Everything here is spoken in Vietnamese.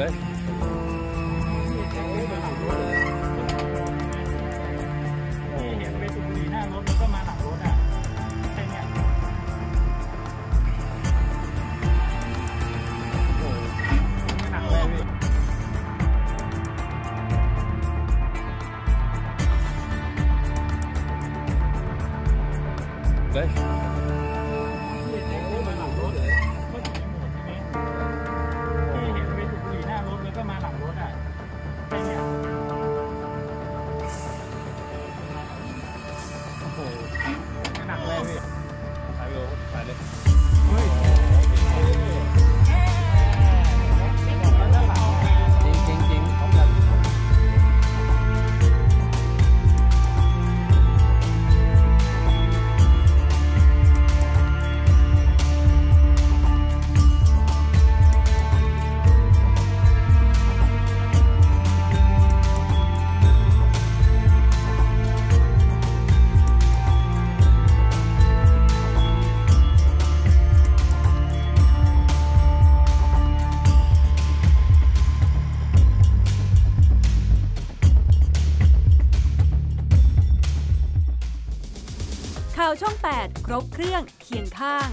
đấy. Đấy. ข่าวช่อง 8 ครบเครื่องเคียงข้าง